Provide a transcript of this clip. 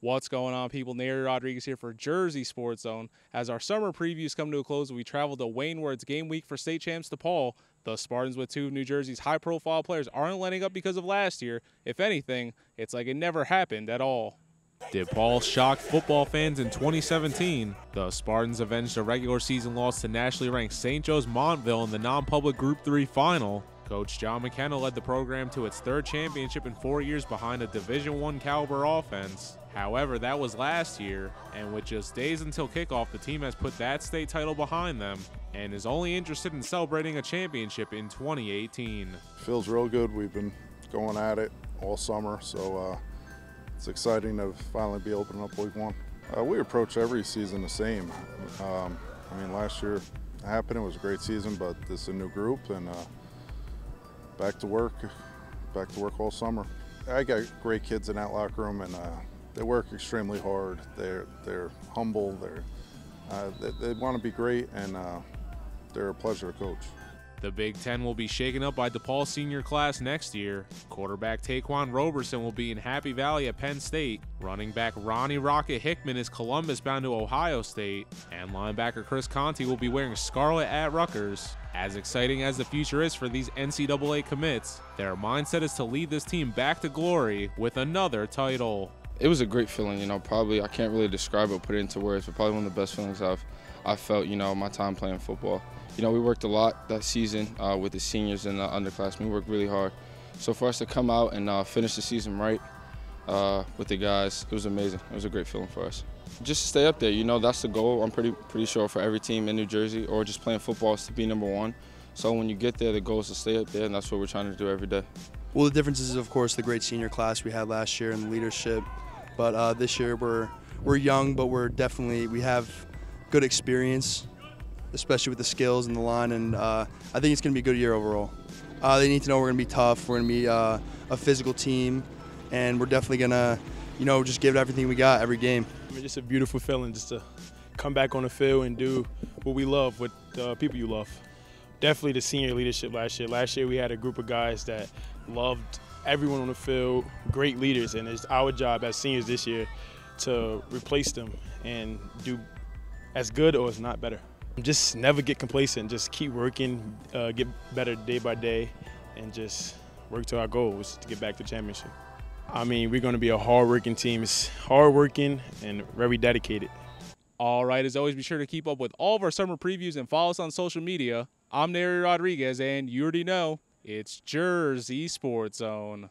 What's going on, people? Nery Rodriguez here for Jersey Sports Zone. As our summer previews come to a close, we travel to Wayne where it's game week for state champs DePaul. The Spartans, with two of New Jersey's high profile players, aren't letting up because of last year. If anything, it's like it never happened at all. DePaul shocked football fans in 2017. The Spartans avenged a regular season loss to nationally ranked St. Joe's Montville in the non public Group 3 final. Coach John McKenna led the program to its third championship in four years behind a Division One caliber offense. However, that was last year, and with just days until kickoff, the team has put that state title behind them and is only interested in celebrating a championship in 2018. Feels real good. We've been going at it all summer, so uh, it's exciting to finally be opening up Week One. Uh, we approach every season the same. Um, I mean, last year happened. It was a great season, but this is a new group, and uh, back to work, back to work all summer. I got great kids in that locker room, and uh, they work extremely hard. They're they're humble. They're uh, they, they want to be great, and uh, they're a pleasure to coach. The Big Ten will be shaken up by DePaul senior class next year. Quarterback Taquan Roberson will be in Happy Valley at Penn State. Running back Ronnie Rocket Hickman is Columbus bound to Ohio State. And linebacker Chris Conti will be wearing scarlet at Rutgers. As exciting as the future is for these NCAA commits, their mindset is to lead this team back to glory with another title. It was a great feeling, you know, probably I can't really describe it put it into words, but probably one of the best feelings I've I felt, you know, my time playing football. You know, we worked a lot that season uh, with the seniors and the underclassmen. We worked really hard. So for us to come out and uh, finish the season right uh, with the guys, it was amazing. It was a great feeling for us. Just to stay up there, you know, that's the goal. I'm pretty pretty sure for every team in New Jersey or just playing football is to be number one. So when you get there, the goal is to stay up there, and that's what we're trying to do every day. Well, the difference is, of course, the great senior class we had last year and the leadership. But uh, this year we're we're young, but we're definitely we have good experience, especially with the skills and the line. And uh, I think it's going to be a good year overall. Uh, they need to know we're going to be tough. We're going to be uh, a physical team, and we're definitely going to, you know, just give it everything we got every game. I mean, just a beautiful feeling just to come back on the field and do what we love with the people you love. Definitely the senior leadership last year. Last year we had a group of guys that loved everyone on the field, great leaders, and it's our job as seniors this year to replace them and do as good or as not better. Just never get complacent. Just keep working, uh, get better day by day, and just work to our goals to get back to championship. I mean, we're going to be a hard-working team. It's hard-working and very dedicated. All right, as always, be sure to keep up with all of our summer previews and follow us on social media. I'm Nery Rodriguez, and you already know it's Jersey Sports Zone.